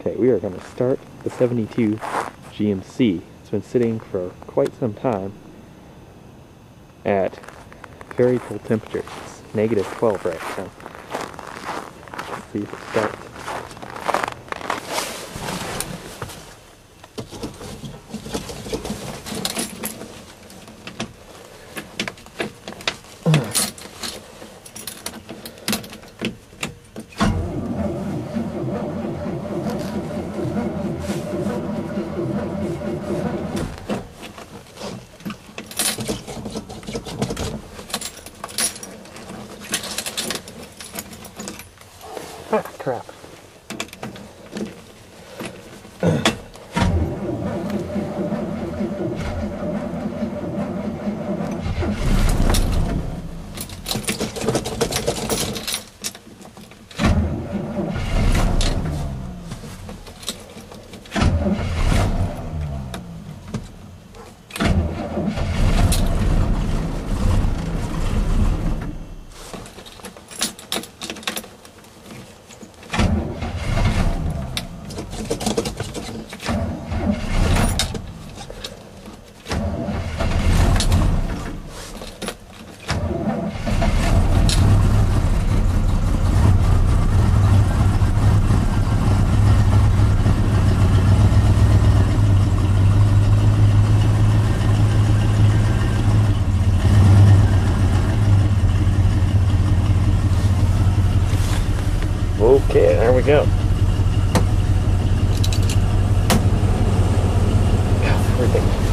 Okay, we are going to start the 72 GMC. It's been sitting for quite some time at very cold temperatures. It's negative 12 right now. Let's see if it starts. Ah, crap. Okay, there we go. Everything.